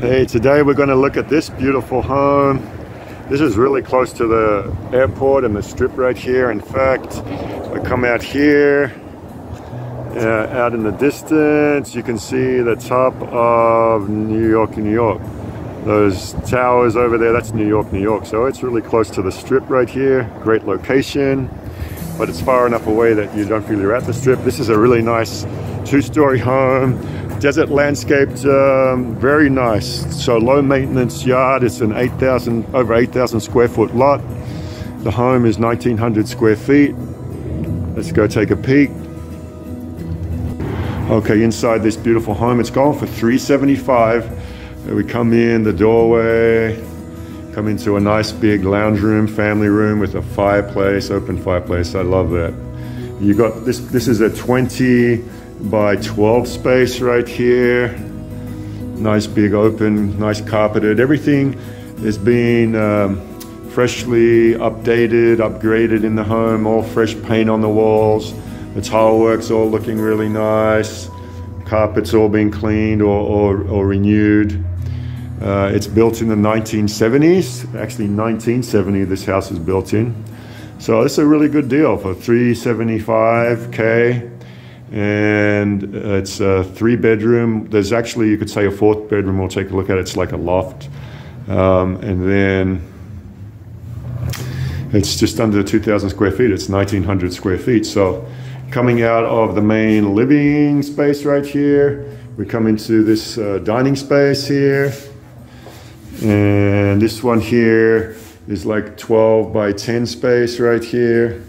Hey, today we're going to look at this beautiful home. This is really close to the airport and the strip right here. In fact, we come out here, uh, out in the distance, you can see the top of New York, New York. Those towers over there, that's New York, New York. So it's really close to the strip right here. Great location, but it's far enough away that you don't feel you're at the strip. This is a really nice two-story home desert landscaped, um, very nice. So low maintenance yard. It's an 8,000, over 8,000 square foot lot. The home is 1,900 square feet. Let's go take a peek. Okay, inside this beautiful home, it's going for 375. We come in the doorway, come into a nice big lounge room, family room with a fireplace, open fireplace. I love that. You got this. This is a 20 by 12 space right here. Nice big open, nice carpeted. Everything is being um, freshly updated, upgraded in the home, all fresh paint on the walls. The tile work's all looking really nice. Carpets all being cleaned or, or, or renewed. Uh, it's built in the 1970s. Actually, 1970 this house is built in. So it's a really good deal for 375k and it's a three bedroom. There's actually, you could say, a fourth bedroom. We'll take a look at it. It's like a loft. Um, and then it's just under 2,000 square feet. It's 1,900 square feet. So coming out of the main living space right here, we come into this uh, dining space here. And this one here is like 12 by 10 space right here.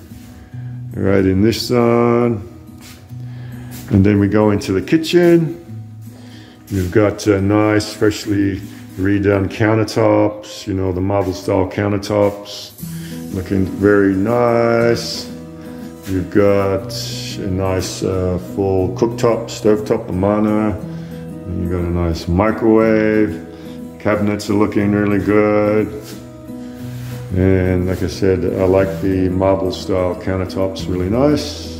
Right in this zone. And then we go into the kitchen. You've got nice, freshly redone countertops, you know, the marble style countertops, looking very nice. You've got a nice uh, full cooktop, stovetop Amana. You've got a nice microwave. Cabinets are looking really good. And like I said, I like the marble style countertops, really nice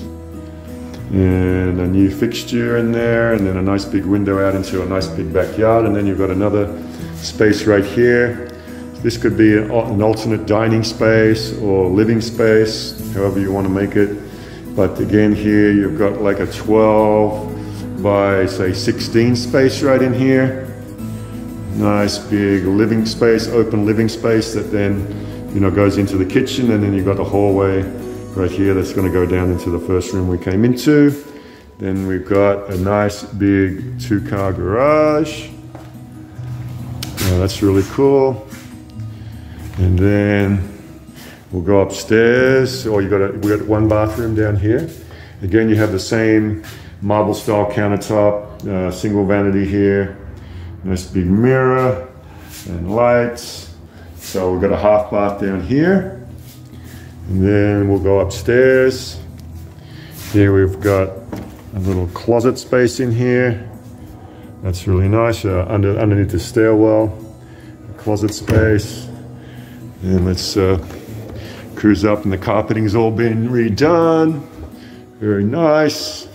and a new fixture in there and then a nice big window out into a nice big backyard and then you've got another space right here. This could be an alternate dining space or living space however you want to make it. But again here you've got like a 12 by say 16 space right in here. Nice big living space open living space that then you know goes into the kitchen and then you've got a hallway right here that's going to go down into the first room we came into. Then we've got a nice big two car garage. Oh, that's really cool. And then we'll go upstairs. Oh, you got a, we got one bathroom down here. Again, you have the same marble style countertop, uh, single vanity here. Nice big mirror and lights. So we've got a half bath down here. And then we'll go upstairs. Here we've got a little closet space in here. That's really nice, uh, under, underneath the stairwell. Closet space. And let's uh, cruise up and the carpeting's all been redone. Very nice.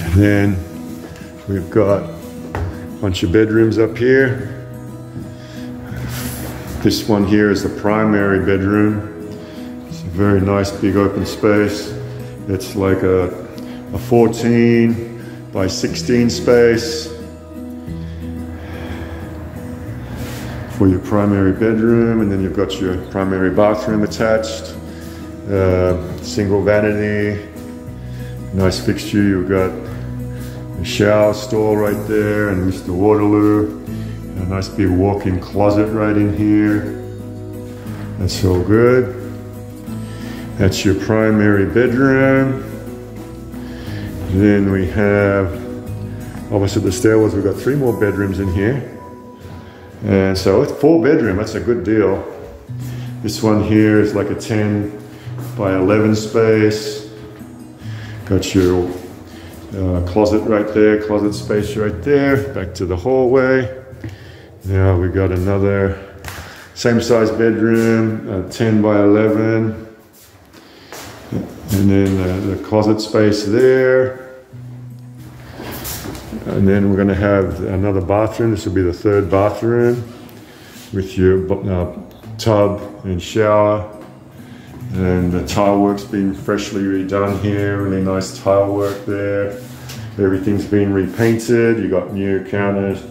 And then we've got a bunch of bedrooms up here. This one here is the primary bedroom. It's a very nice big open space. It's like a, a 14 by 16 space for your primary bedroom and then you've got your primary bathroom attached. Uh, single vanity, nice fixture. You've got a shower stall right there and Mr. Waterloo. A nice big walk-in closet right in here. That's all good. That's your primary bedroom. Then we have, obviously the stairwells, we've got three more bedrooms in here. And so it's four bedroom, that's a good deal. This one here is like a 10 by 11 space. Got your uh, closet right there, closet space right there. Back to the hallway. Now we got another same size bedroom, uh, 10 by 11. And then uh, the closet space there. And then we're going to have another bathroom. This will be the third bathroom with your uh, tub and shower. And the tile work's been freshly redone here. Really nice tile work there. Everything's been repainted. You got new counters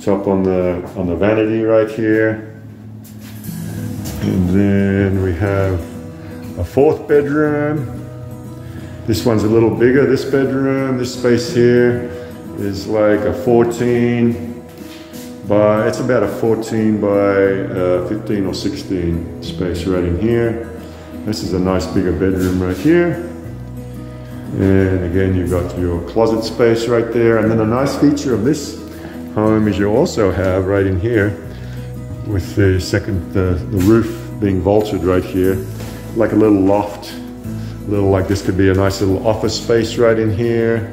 top on the on the vanity right here. And then we have a fourth bedroom. This one's a little bigger, this bedroom. This space here is like a 14 by, it's about a 14 by uh, 15 or 16 space right in here. This is a nice bigger bedroom right here. And again, you've got your closet space right there. And then a nice feature of this home is you also have right in here with the second, the, the roof being vaulted right here, like a little loft. A little like this could be a nice little office space right in here.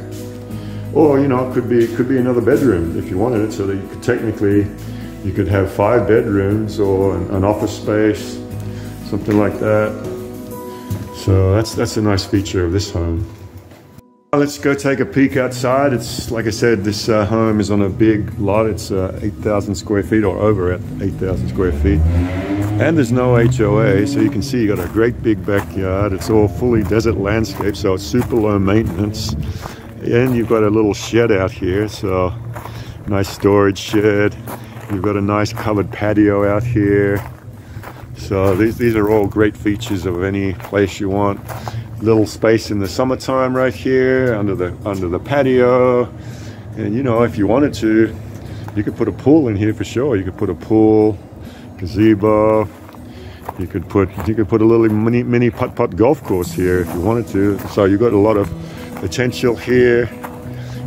Or, you know, it could be, it could be another bedroom if you wanted it, so that you could technically, you could have five bedrooms or an, an office space, something like that. So that's, that's a nice feature of this home. Let's go take a peek outside. It's like I said, this uh, home is on a big lot. It's uh, 8,000 square feet or over at 8,000 square feet. And there's no HOA, so you can see you got a great big backyard. It's all fully desert landscape, so it's super low maintenance. And you've got a little shed out here, so nice storage shed. You've got a nice covered patio out here. So these, these are all great features of any place you want. Little space in the summertime right here under the under the patio. And you know, if you wanted to, you could put a pool in here for sure. You could put a pool, gazebo. You could put you could put a little mini mini putt putt golf course here if you wanted to. So you got a lot of potential here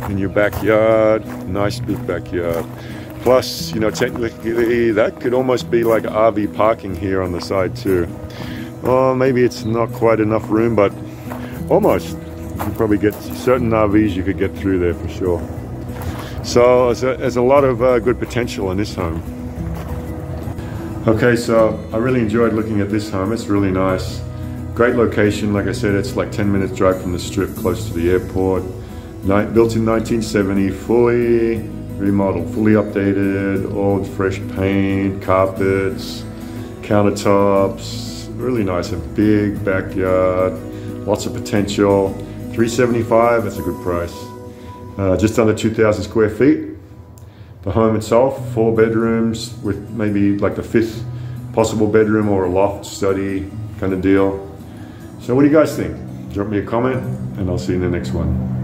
in your backyard. Nice big backyard. Plus, you know, technically that could almost be like RV parking here on the side too. Well, maybe it's not quite enough room, but almost. You can probably get certain RVs you could get through there for sure. So there's a, there's a lot of uh, good potential in this home. Okay, so I really enjoyed looking at this home. It's really nice. Great location, like I said, it's like 10 minutes drive from the strip, close to the airport. built in 1970, fully remodeled, fully updated, all fresh paint, carpets, countertops, really nice, a big backyard, lots of potential. 375, that's a good price. Uh, just under 2,000 square feet. The home itself, four bedrooms with maybe like the fifth possible bedroom or a loft study kind of deal. So what do you guys think? Drop me a comment and I'll see you in the next one.